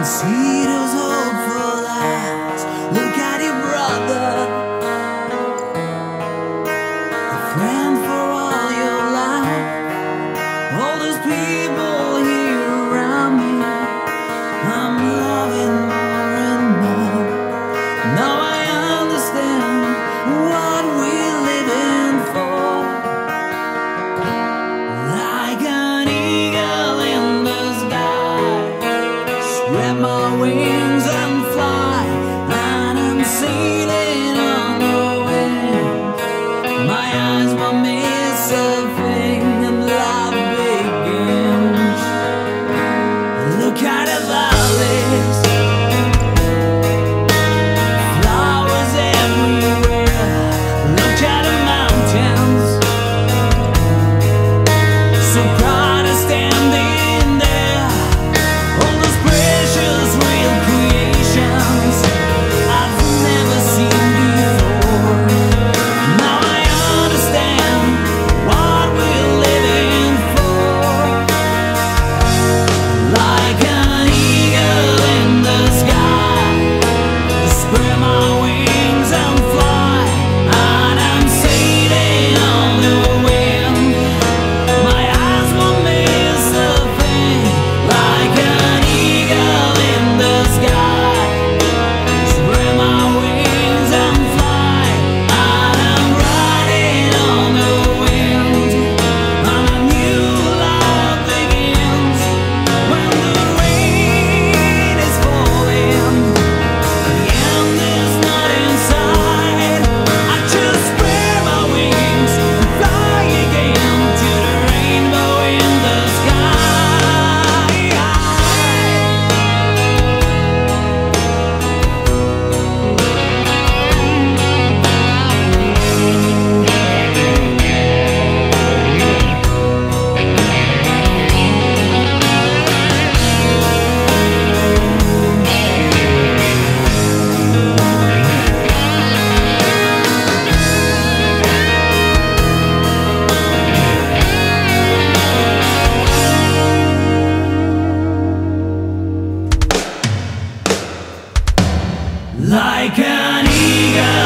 and see those hopeful eyes. Look at your brother, friend wings and fly, land and sea. Maniga.